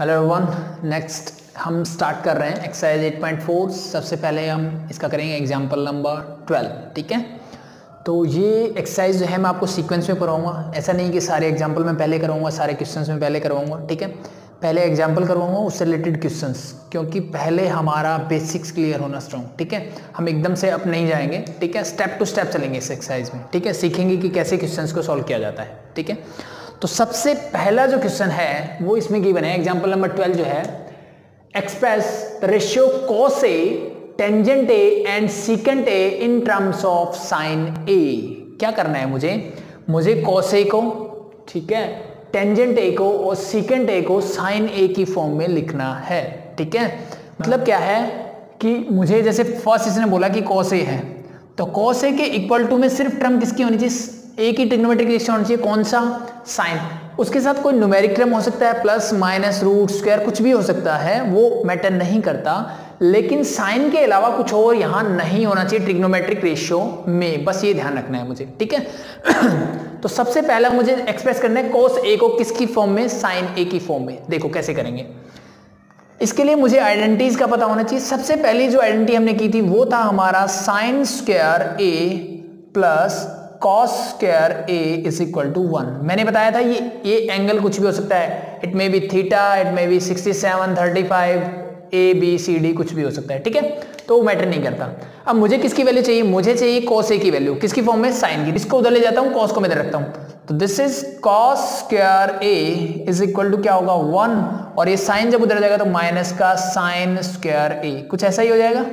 Hello everyone next हम start कर रहे हैं एक्सरसाइज 8.4 सबसे पहले हम इसका करेंगे एग्जांपल नंबर 12 ठीक है? तो ये एक्सरसाइज जो है मैं आपको सीक्वेंस में करवाऊँगा ऐसा नहीं कि सारे एग्जांपल में पहले करवाऊँगा सारे क्वेश्चंस में पहले करवाऊँगा ठीक है? पहले एग्ज़ाम्पल करवाऊँगा उससे रिलेटेड क्वेश्चन क्योंकि पहले हमारा बेसिक्स क्लियर होना स्ट्रॉन्ग ठीक है? हम एकदम से अब नहीं जाएँगे, ठीक है? स्टेप टू स्टेप चलेंगे इस एक्सरसाइज में, ठीक है? सीखेंगे कि कैसे क्वेश्चन को सॉल्व किया जाता है, ठीक है? तो सबसे पहला जो क्वेश्चन है, वो इसमें गिवन है। एग्ज़ाम्पल नंबर ट्वेल्व जो है express ratio cos A tangent A and secant A in terms of sine A क्या करना है मुझे? मुझे कॉस ए को, ठीक है टेंजेंट ए को और सीकेंट ए को साइन ए की फॉर्म में लिखना है। ठीक है? मतलब क्या है कि मुझे जैसे फ़र्स्ट इसने बोला कि कॉस ए है तो कॉस ए के इक्वल टू में सिर्फ़ टर्म किसकी होनी चाहिए? ए की ट्रिग्नोमेट्रिक रिएक्शन होना चाहिए, कौन सा? साइन उसके साथ कोई न्यूमेरिक क्रम हो सकता है प्लस माइनस रूट स्क्वायर कुछ भी हो सकता है, वो मैटर नहीं करता। लेकिन साइन के अलावा कुछ और यहाँ नहीं होना चाहिए ट्रिग्नोमेट्रिक रेशियो में। बस ये ध्यान रखना है मुझे, ठीक है? तो सबसे पहला मुझे एक्सप्रेस करना है कोस ए को किसकी फॉर्म में? साइन ए की फॉर्म में। देखो कैसे करेंगे। इसके लिए मुझे आइडेंटिटीज का पता होना चाहिए। सबसे पहली जो आइडेंटिटी हमने की थी, वो था हमारा sine square A plus cos square A is equal to one मैंने बताया था ये ये एंगल कुछ भी हो सकता है। It may be theta it may be sixty seven thirty five A B C D कुछ भी हो सकता है, ठीक है? तो वो मैटर नहीं करता। अब मुझे किसकी वैल्यू चाहिए? मुझे चाहिए कॉस ए की वैल्यू किसकी फॉर्म में? साइन की। इसको उधर ले जाता हूँ कॉस को मैं रखता हूँ। तो this is cos square A is equal to क्या होगा? वन और ये साइन जब उधर जाएगा तो माइनस का साइन स्क्र ए कुछ ऐसा ही हो जाएगा?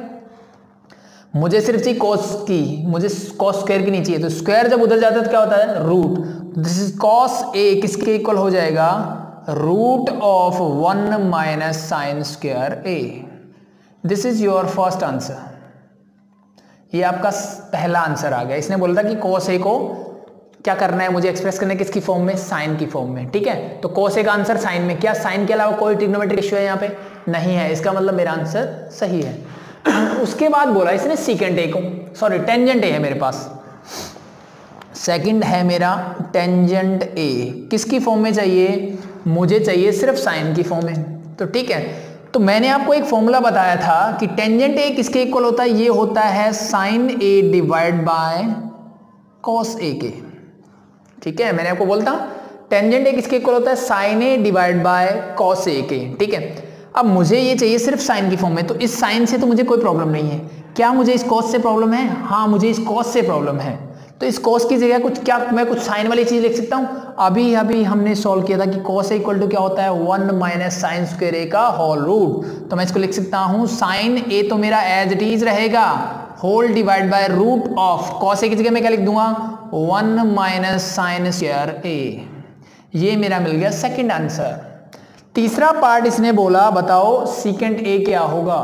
मुझे सिर्फ़ चाहिए कॉस की, मुझे कॉस स्क्वायर की नहीं चाहिए। तो स्क्वायर जब उधर जाता है तो क्या होता है? Root this is cos A किसके इक्वल हो जाएगा? Root of one minus sine square A this is your first answer ये आपका पहला आंसर आ गया। इसने बोला था कि कॉस ए को क्या करना है? मुझे एक्सप्रेस करना है किसकी फॉर्म में? साइन की फॉर्म में। ठीक है? तो कॉस ए का आंसर साइन में। क्या साइन के अलावा कोई ट्रिग्नोमेट्रिक इश्यू है यहाँ पे? नहीं है। इसका मतलब मेरा आंसर सही है। उसके बाद बोला, इसने सीकेंट ए को सॉरी टेंजेंट ए है मेरे पास। सेकंड है मेरा टेंजेंट ए किसकी फॉर्म में चाहिए? मुझे चाहिए सिर्फ़ साइन की फॉर्म में। तो ठीक है। तो मैंने आपको एक फॉर्मूला बताया था कि टेंजेंट ए किसके इक्वल होता है? ये होता है sine A divide by cos A के। ठीक है? मैंने आपको बोलता टेंजेंट ए किसके इक्वल होता है? Sine A divide by cos A के। ठीक है? अब मुझे ये चाहिए सिर्फ़ साइन की फॉर्म में तो इस साइन से तो मुझे कोई प्रॉब्लम नहीं है। क्या मुझे इस कॉस से प्रॉब्लम है? हाँ मुझे इस कॉस से प्रॉब्लम है। तो इस कॉस की जगह कुछ, क्या मैं कुछ साइन वाली चीज़ लिख सकता हूँ? अभी अभी हमने सॉल्व किया था कि कॉस इक्वल टू क्या होता है? One minus sine square A का होल रूट तो मैं इसको लिख सकता हूँ साइन ए तो मेरा एज इट इज़ रहेगा। Whole divide by root of cos A की जगह मैं क्या लिख दूँगा? One minus sine square A ये मेरा मिल गया सेकेंड आंसर तीसरा पार्ट इसने बोला, बताओ सीकेंड ए क्या होगा?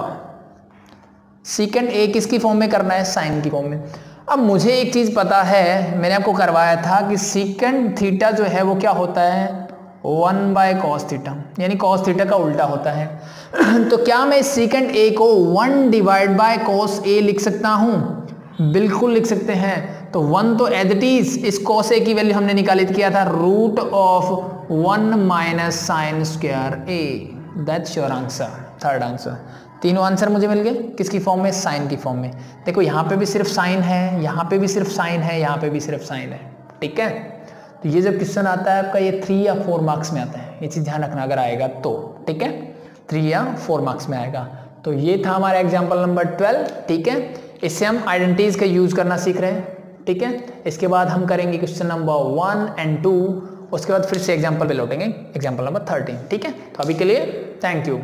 सीकेंड ए किसकी फॉर्म में करना है? साइन की फॉर्म में। अब मुझे एक चीज़ पता है, मैंने आपको करवाया था कि सीकेंड थीटा जो है वो क्या होता है? वन बाय कॉस थीटा यानी कॉस थीटा का उल्टा होता है। तो क्या मैं सीकेंड ए को one divide by cos A लिख सकता हूँ? बिल्कुल लिख सकते हैं। तो वन तो एज इट इज़ इस कॉस ए की वैल्यू हमने निकालित किया था root of one minus sine square A that's your answer third answer तीनों आंसर मुझे मिल गए? किसकी फॉर्म में? साइन की फॉर्म में। देखो, यहाँ पे भी सिर्फ़ साइन है, यहाँ पे भी सिर्फ़ साइन है, यहाँ पे भी सिर्फ़ साइन है। ठीक है? तो ये जब क्वेश्चन आता है, आपका ये थ्री या फोर मार्क्स में आता है। ये चीज़ ध्यान रखना, अगर आएगा तो। ठीक है? थ्री या फोर मार्क्स में आएगा। तो ये था हमारा एग्ज़ाम्पल नंबर ट्वेल्व ठीक है? इससे हम आइडेंटिटीज का यूज़ करना सीख रहे हैं। ठीक है? इसके बाद हम करेंगे question number one and two उसके बाद फिर से एग्ज़ाम्पल पे लौटेंगे। एग्ज़ाम्पल नंबर थर्टीन ठीक है? तो अभी के लिए थैंक यू